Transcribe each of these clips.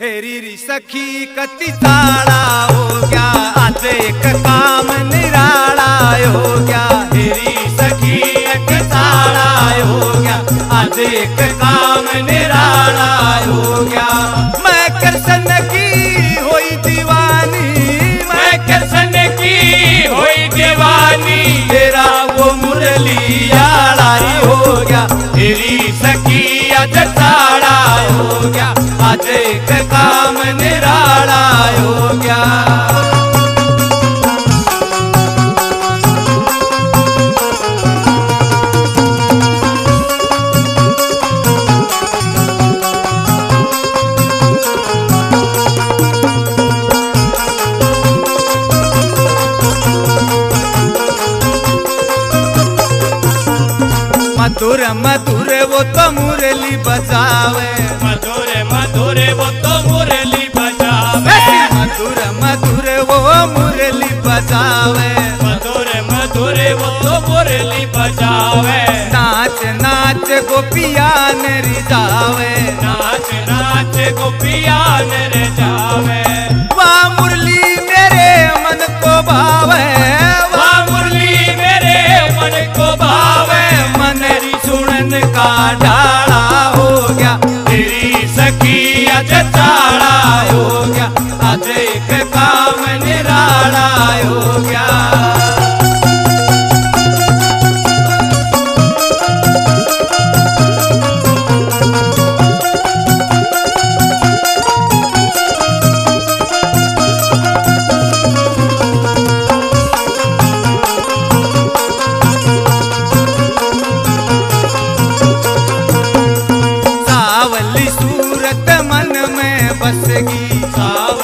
हेरी सखी कति ताड़ा हो गया, आज एक काम निराला हो गया। हेरी सखी एक ताड़ा हो गया, आज एक काम निराला हो गया। मैं कृष्ण की होई दीवानी, मैं कृष्ण की होई दीवानी, तेरा वो मुरली आड़ाई हो गया। तेरी सखी आज ताड़ा हो गया। आज एक काम निराला हो गया। मधुर मधुर वो तो मुरली बजावे। मधुर मधुर वो तो मुरली बजावे। मधुर मधुर वो मुरली बजावे। मधुर मधुर वो तो मुरली बजावे। नाच नाच गोपिया ने रिजावे नाच नाच गोपिया नर जावे डाला हो गया। तेरी सखी अज चाड़ा हो गया। अज एक काम निराड़ा हो गया।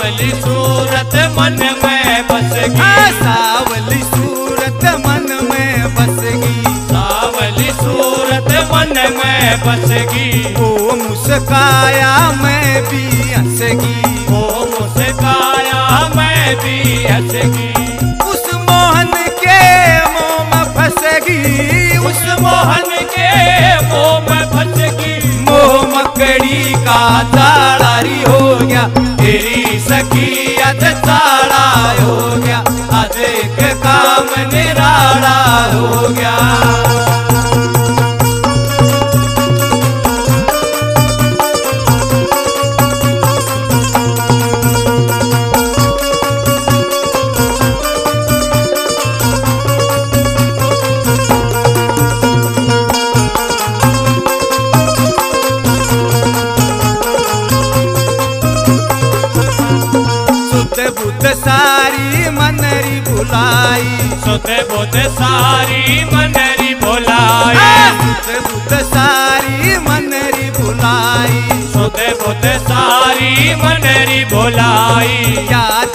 सावली सूरत मन में बसगी हाँ, सावली सूरत मन में बसगी सावली सूरत मन में बसगी वो मुस्काया मैं भी हंसगी वो मुस्काया मैं भी हंसगी उस मोहन के मोह में फंसगी उस मोहन के मोह में फंसगी मोह मकड़ी का ताड़ारी हो गया। तेरी सखी आज ताड़ा हो गया। अज एक काम निराड़ा हो गया। बुलाई। सोते बोते सारी मनरी बुलाई। सोते बोते सारी मनरी बुलाई। सोते बोते सारी मनरी बुलाई। याद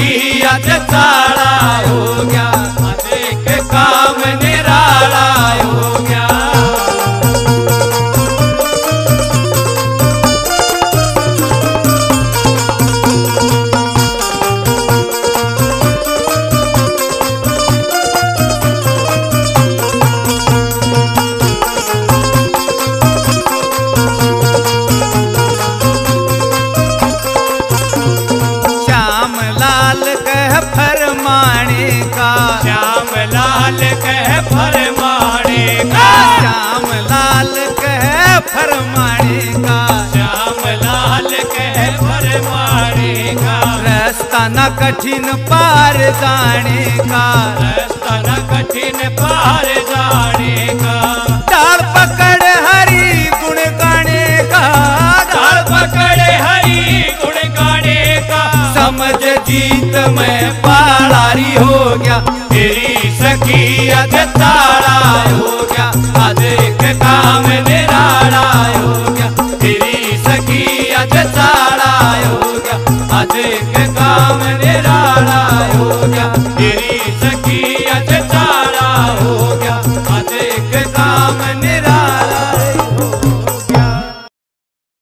तेरी सखी हो गया। फरमाने का। श्याम लाल कह फरमाने का। श्याम लाल कह फरमाने का। रास्ता न कठिन पार जाने का। रास्ता न कठिन पार जाने का। डाल पकड़ हरी गुण गाने का। काल पकड़ हरी गुण गाने का। समझ जीत तेरी शक्ति